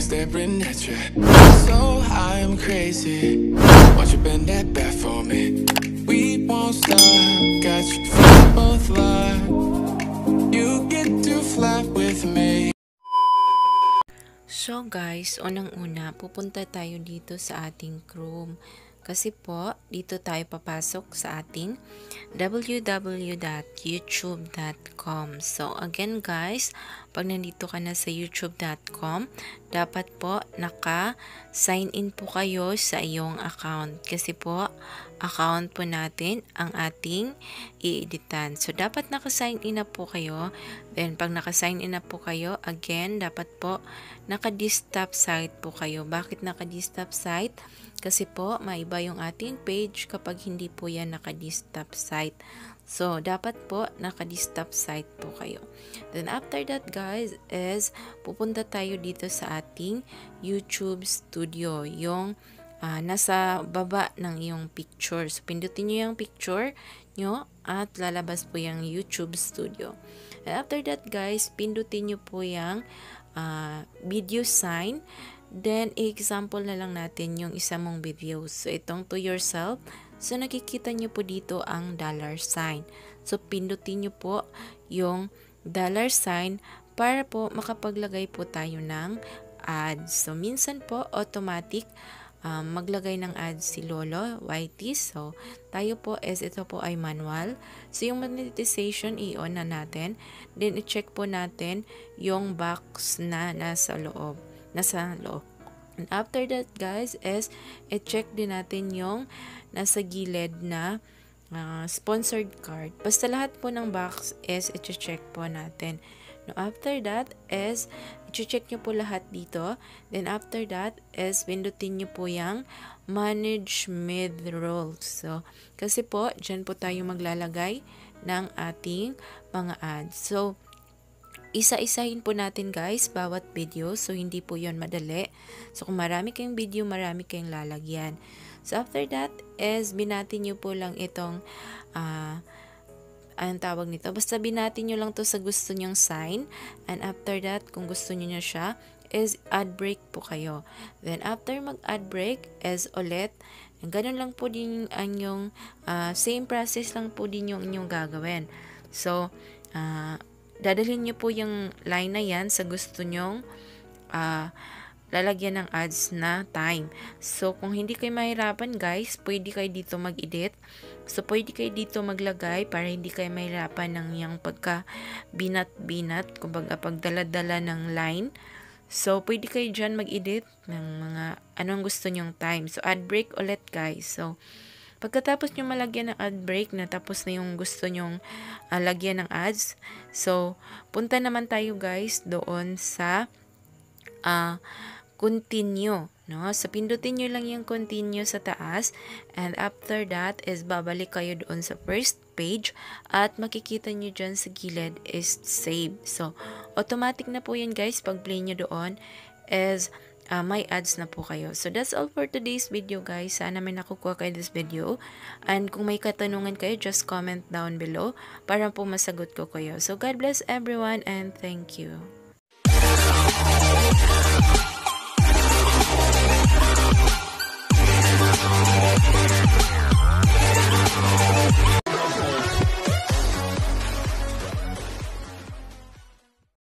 me staring at you. So I'm crazy. Won't you bend that back for me? We won't stop. Got you feeling both love. You get to fly with me. So guys, unang-una, pupunta tayo dito sa ating Chrome. Kasi po, dito tayo papasok sa ating www.youtube.com. So again guys, pag nandito ka na sa youtube.com, dapat po naka-sign in po kayo sa iyong account. Kasi po, account po natin ang ating i-editan. So dapat naka-sign in na po kayo. Then pag naka-sign in na po kayo, again, dapat po naka-desktop site po kayo. Bakit naka-desktop site? Kasi po, maiba yung ating page kapag hindi po yan naka-desktop site. So, dapat po naka-desktop site po kayo. Then, after that guys, is pupunta tayo dito sa ating YouTube studio. Yung uh, nasa baba ng iyong picture. So, pindutin nyo yung picture nyo at lalabas po yung YouTube studio. And after that guys, pindutin nyo po yung uh, video sign Then, example na lang natin yung isa mong video. So, itong to yourself. So, nakikita nyo po dito ang dollar sign. So, pindutin nyo po yung dollar sign para po makapaglagay po tayo ng ads. So, minsan po, automatic um, maglagay ng ads si Lolo, YT. So, tayo po is ito po ay manual. So, yung monetization, i-on na natin. Then, i-check po natin yung box na nasa loob nasa loob. And after that, guys, is i-check din natin yung nasa gilid na uh, sponsored card. Basta lahat po ng box is i-check po natin. No, after that is i-check nyo po lahat dito. Then after that is pindutin nyo po yung manage mid rolls. So, kasi po, dyan po tayo maglalagay ng ating mga ads. So, isa-isahin po natin guys bawat video. So hindi po yon madali. So kung marami kayong video marami kayong lalagyan. So after that is binatin nyo po lang itong uh, anong tawag nito? Basta binatin nyo lang to sa gusto nyong sign. And after that kung gusto na siya is add break po kayo. Then after mag add break is ulit. Ganun lang po din ang yung uh, same process lang po din yung inyong gagawin. So uh, dadalhin nyo po yung line na yan sa gusto nyong uh, lalagyan ng ads na time. So, kung hindi kayo mahirapan guys, pwede kayo dito mag-edit. So, pwede kayo dito maglagay para hindi kayo mahirapan ng yung pagka binat-binat, kumbaga pagdala-dala ng line. So, pwede kayo dyan mag-edit ng mga anong gusto nyong time. So, ad break ulit guys. So, Pagkatapos nyo malagyan ng ad break na tapos na yung gusto nyong uh, lagyan ng ads, so, punta naman tayo guys doon sa uh, continue. No? So, pindutin nyo lang yung continue sa taas. And after that is babalik kayo doon sa first page. At makikita nyo dyan sa gilid is save. So, automatic na po yan guys pag play nyo doon is uh, may ads na po kayo. So, that's all for today's video, guys. Sana may nakukuha kayo this video. And kung may katanungan kayo, just comment down below para po masagot ko kayo. So, God bless everyone and thank you.